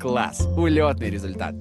Класс, улетный результат.